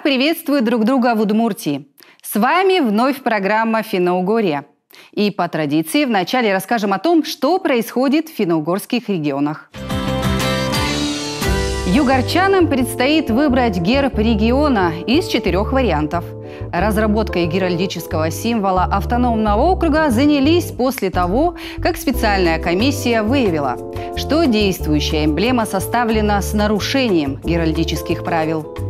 приветствуют друг друга в Удмуртии. С вами вновь программа «Финно-Угорье». И по традиции вначале расскажем о том, что происходит в финно-угорских регионах. Югорчанам предстоит выбрать герб региона из четырех вариантов. Разработкой геральдического символа автономного округа занялись после того, как специальная комиссия выявила, что действующая эмблема составлена с нарушением геральдических правил.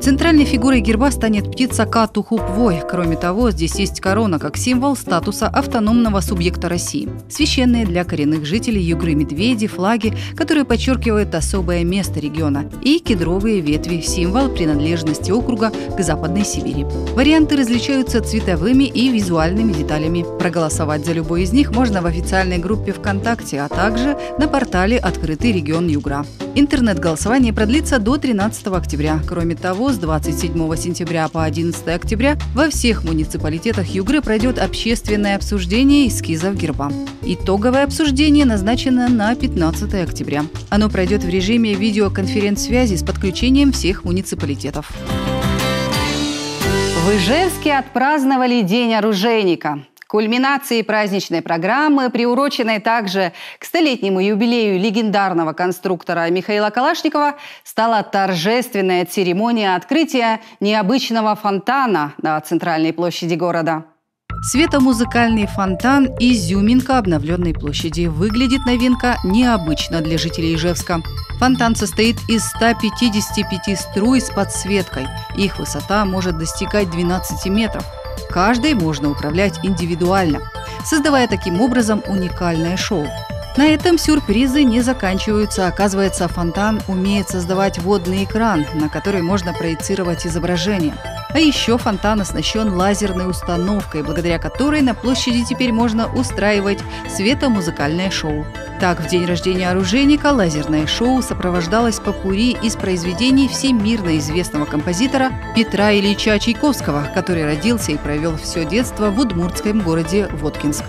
Центральной фигурой герба станет птица Катухупвой. Кроме того, здесь есть корона как символ статуса автономного субъекта России. Священные для коренных жителей югры медведи, флаги, которые подчеркивают особое место региона, и кедровые ветви – символ принадлежности округа к Западной Сибири. Варианты различаются цветовыми и визуальными деталями. Проголосовать за любой из них можно в официальной группе ВКонтакте, а также на портале «Открытый регион Югра». Интернет-голосование продлится до 13 октября. Кроме того, с 27 сентября по 11 октября во всех муниципалитетах Югры пройдет общественное обсуждение эскизов герба. Итоговое обсуждение назначено на 15 октября. Оно пройдет в режиме видеоконференц-связи с подключением всех муниципалитетов. В Ижевске отпраздновали День оружейника. Кульминацией праздничной программы, приуроченной также к столетнему юбилею легендарного конструктора Михаила Калашникова, стала торжественная церемония открытия необычного фонтана на центральной площади города. Светомузыкальный фонтан – изюминка обновленной площади. Выглядит новинка необычно для жителей Ижевска. Фонтан состоит из 155 струй с подсветкой. Их высота может достигать 12 метров – Каждой можно управлять индивидуально, создавая таким образом уникальное шоу. На этом сюрпризы не заканчиваются. Оказывается, фонтан умеет создавать водный экран, на который можно проецировать изображение. А еще фонтан оснащен лазерной установкой, благодаря которой на площади теперь можно устраивать светомузыкальное шоу. Так, в день рождения оружейника лазерное шоу сопровождалось попури из произведений всемирно известного композитора Петра Ильича Чайковского, который родился и провел все детство в удмуртском городе Воткинск.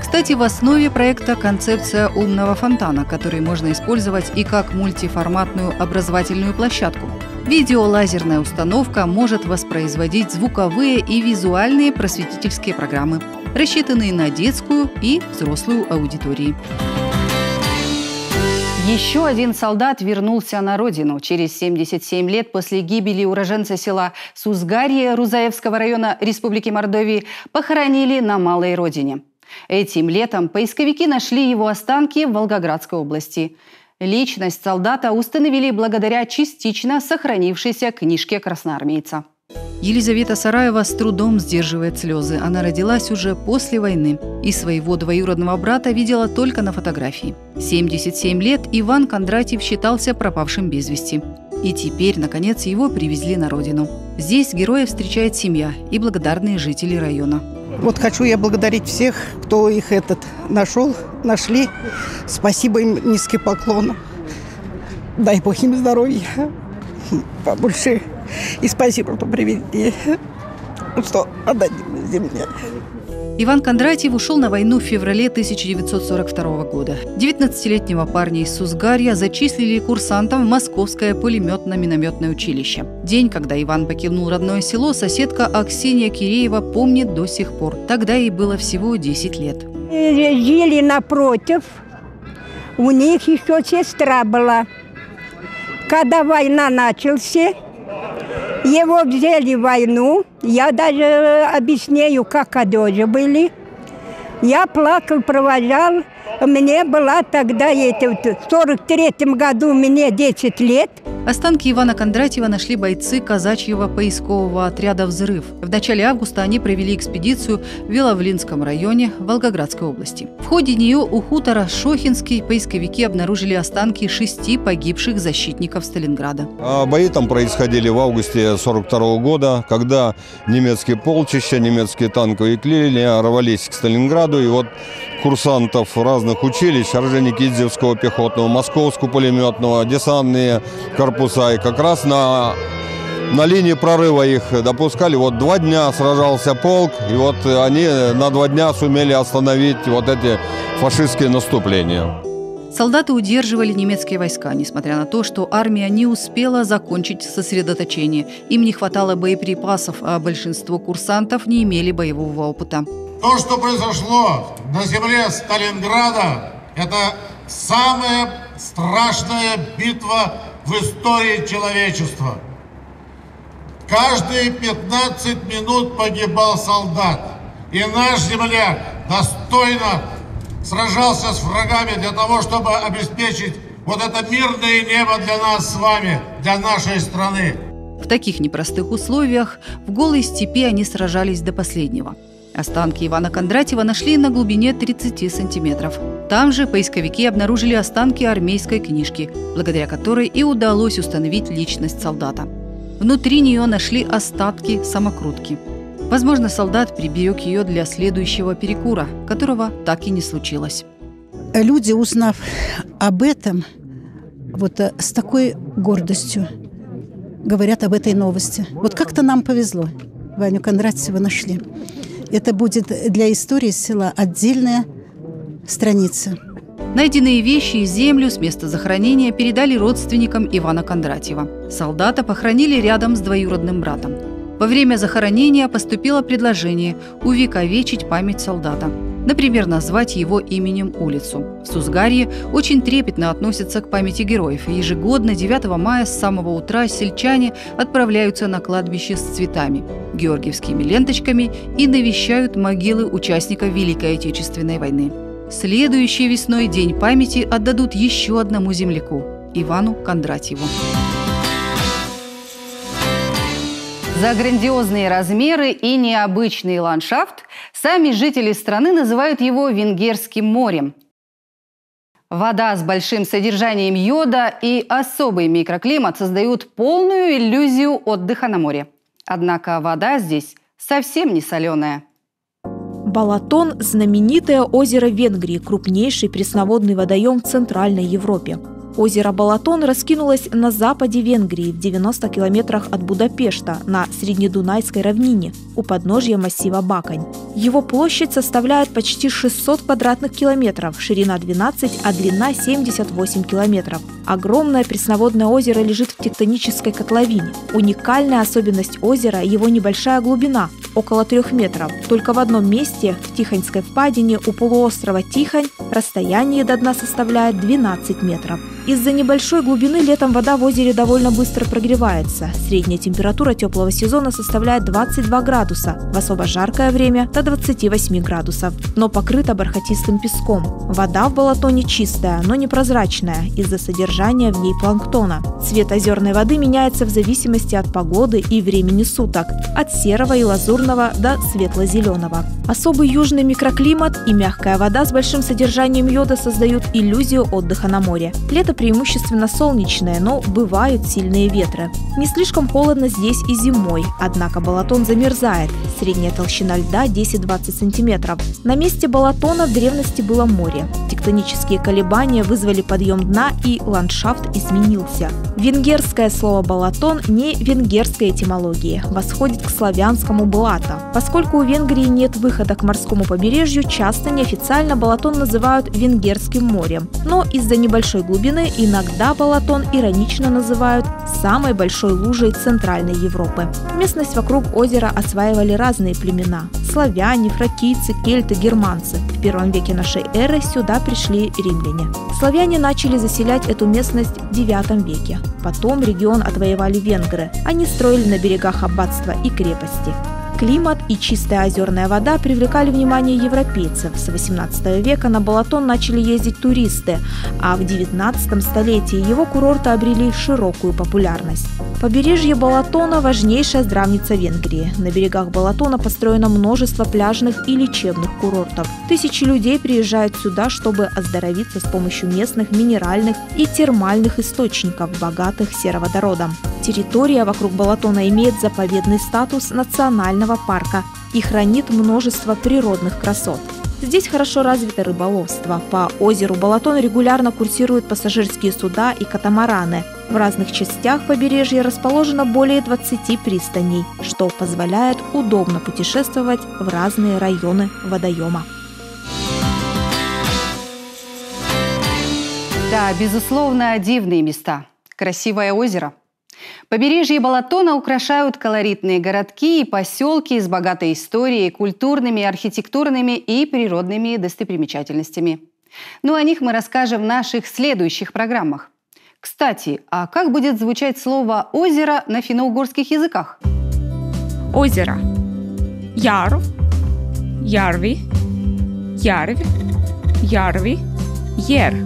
Кстати, в основе проекта концепция умного фонтана, который можно использовать и как мультиформатную образовательную площадку. Видеолазерная установка может воспроизводить звуковые и визуальные просветительские программы, рассчитанные на детскую и взрослую аудитории. Еще один солдат вернулся на родину. Через 77 лет после гибели уроженца села Сузгарье Рузаевского района Республики Мордовии похоронили на малой родине. Этим летом поисковики нашли его останки в Волгоградской области. Личность солдата установили благодаря частично сохранившейся книжке красноармейца. Елизавета Сараева с трудом сдерживает слезы. Она родилась уже после войны и своего двоюродного брата видела только на фотографии. 77 лет Иван Кондратьев считался пропавшим без вести. И теперь, наконец, его привезли на родину. Здесь героя встречает семья и благодарные жители района. Вот хочу я благодарить всех, кто их этот нашел, нашли. Спасибо им, низкий поклон. Дай Бог им здоровья побольше. И спасибо, что привезли, что отдадим земле. Иван Кондратьев ушел на войну в феврале 1942 года. 19-летнего парня из Сузгарья зачислили курсантом в Московское пулеметно-минометное училище. День, когда Иван покинул родное село, соседка Аксинья Киреева помнит до сих пор. Тогда ей было всего 10 лет. Жили напротив. У них еще сестра была. Когда война началась, его взяли в войну. Я даже объясняю, как одежи были. Я плакал, провожал. Мне была тогда, это, в 43 году мне 10 лет – Останки Ивана Кондратьева нашли бойцы казачьего поискового отряда «Взрыв». В начале августа они провели экспедицию в Веловлинском районе Волгоградской области. В ходе нее у хутора Шохинский поисковики обнаружили останки шести погибших защитников Сталинграда. А бои там происходили в августе 42 года, когда немецкие полчища, немецкие танковые клини рвались к Сталинграду. И вот курсантов разных училищ, Орджоникидзевского пехотного, Московского пулеметного, десантные корпуса. И как раз на, на линии прорыва их допускали. Вот два дня сражался полк, и вот они на два дня сумели остановить вот эти фашистские наступления. Солдаты удерживали немецкие войска, несмотря на то, что армия не успела закончить сосредоточение. Им не хватало боеприпасов, а большинство курсантов не имели боевого опыта. То, что произошло на земле Сталинграда, это самая страшная битва в истории человечества. Каждые 15 минут погибал солдат. И наш земляк достойно сражался с врагами для того, чтобы обеспечить вот это мирное небо для нас с вами, для нашей страны. В таких непростых условиях в голой степи они сражались до последнего. Останки Ивана Кондратьева нашли на глубине 30 сантиметров. Там же поисковики обнаружили останки армейской книжки, благодаря которой и удалось установить личность солдата. Внутри нее нашли остатки самокрутки – Возможно, солдат приберег ее для следующего перекура, которого так и не случилось. Люди, узнав об этом, вот э, с такой гордостью говорят об этой новости. Вот как-то нам повезло. Ваню Кондратьева нашли. Это будет для истории села отдельная страница. Найденные вещи и землю с места захоронения передали родственникам Ивана Кондратьева. Солдата похоронили рядом с двоюродным братом. Во время захоронения поступило предложение увековечить память солдата. Например, назвать его именем улицу. В Сузгарье очень трепетно относятся к памяти героев, ежегодно 9 мая с самого утра сельчане отправляются на кладбище с цветами, георгиевскими ленточками и навещают могилы участников Великой Отечественной войны. Следующий весной День памяти отдадут еще одному земляку – Ивану Кондратьеву. За грандиозные размеры и необычный ландшафт сами жители страны называют его Венгерским морем. Вода с большим содержанием йода и особый микроклимат создают полную иллюзию отдыха на море. Однако вода здесь совсем не соленая. Балатон – знаменитое озеро Венгрии, крупнейший пресноводный водоем в Центральной Европе. Озеро Балатон раскинулось на западе Венгрии, в 90 километрах от Будапешта, на Среднедунайской равнине, у подножья массива Бакань. Его площадь составляет почти 600 квадратных километров, ширина 12, а длина 78 километров. Огромное пресноводное озеро лежит в тектонической котловине. Уникальная особенность озера – его небольшая глубина – около трех метров. Только в одном месте, в Тихоньской впадине у полуострова Тихонь, расстояние до дна составляет 12 метров. Из-за небольшой глубины летом вода в озере довольно быстро прогревается. Средняя температура теплого сезона составляет 22 градуса, в особо жаркое время до 28 градусов, но покрыта бархатистым песком. Вода в Балатоне чистая, но непрозрачная из-за содержания в ней планктона. Цвет озерной воды меняется в зависимости от погоды и времени суток, от серого и лазурного до светло-зеленого. Особый южный микроклимат и мягкая вода с большим содержанием йода создают иллюзию отдыха на море. Лето преимущественно солнечное, но бывают сильные ветры. Не слишком холодно здесь и зимой, однако Балатон замерзает. Средняя толщина льда 10-20 сантиметров. На месте Балатона в древности было море. Тектонические колебания вызвали подъем дна и ландшафт изменился. Венгерское слово «балатон» не венгерской этимологии, восходит к славянскому «блата». Поскольку у Венгрии нет выхода к морскому побережью, часто неофициально Балатон называют Венгерским морем. Но из-за небольшой глубины иногда Балатон иронично называют самой большой лужей Центральной Европы. Местность вокруг озера осваивали разные племена – славяне, фракийцы, кельты, германцы. В первом веке нашей эры сюда пришли римляне. Славяне начали заселять эту местность в IX веке. Потом регион отвоевали венгры. Они строили на берегах аббатства и крепости. Климат и чистая озерная вода привлекали внимание европейцев. С 18 века на Балатон начали ездить туристы, а в 19 столетии его курорты обрели широкую популярность. Побережье Балатона – важнейшая здравница Венгрии. На берегах Балатона построено множество пляжных и лечебных курортов. Тысячи людей приезжают сюда, чтобы оздоровиться с помощью местных минеральных и термальных источников, богатых сероводородом. Территория вокруг Балатона имеет заповедный статус национального парка и хранит множество природных красот. Здесь хорошо развито рыболовство. По озеру Балатон регулярно курсируют пассажирские суда и катамараны. В разных частях побережья расположено более 20 пристаней, что позволяет удобно путешествовать в разные районы водоема. Да, безусловно, дивные места. Красивое озеро. Побережье Балатона украшают колоритные городки и поселки с богатой историей, культурными, архитектурными и природными достопримечательностями. Но о них мы расскажем в наших следующих программах. Кстати, а как будет звучать слово «озеро» на финно-угорских языках? Озеро. Ярв. Ярви. Ярвь. Ярви. Ер.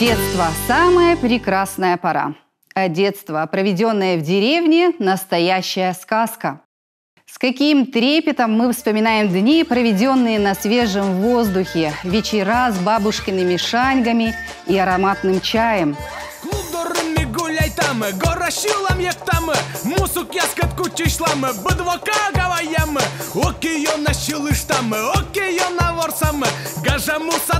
Детство – самая прекрасная пора. А детство, проведенное в деревне – настоящая сказка. С каким трепетом мы вспоминаем дни, проведенные на свежем воздухе, вечера с бабушкиными шаньгами и ароматным чаем – айтамы горашилам ектамы мусук яскат кучишламы быдвока гаваямы. Окейона шилыштамы окейона ворсамы. Гажа муса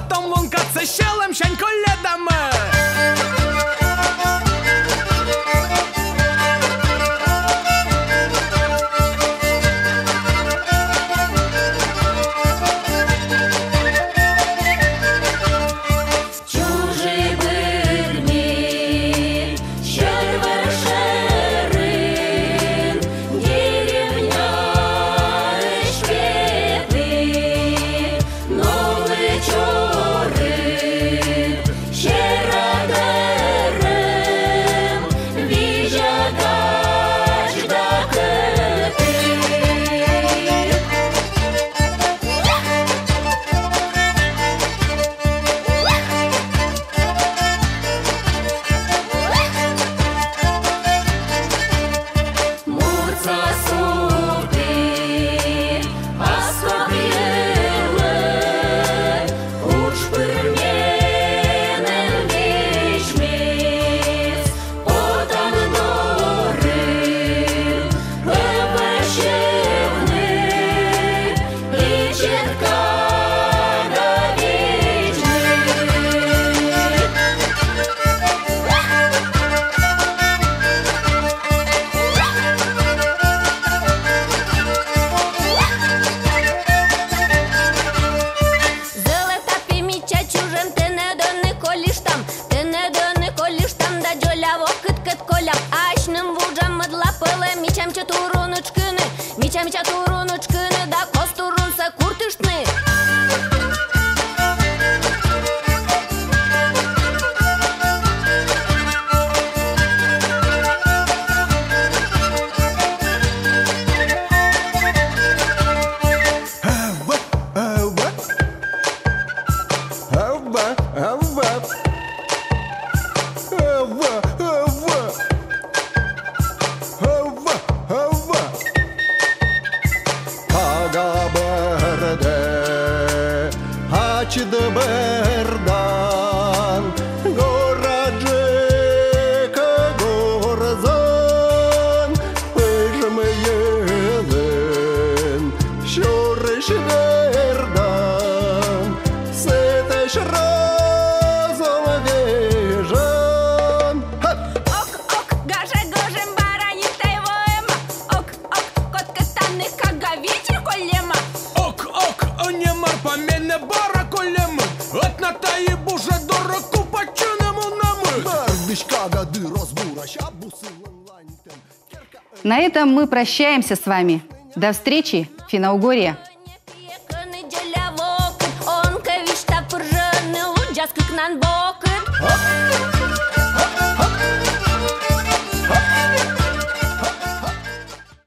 томлунка цещелым шань коледамы На этом мы прощаемся с вами. До встречи, Финаугория! Как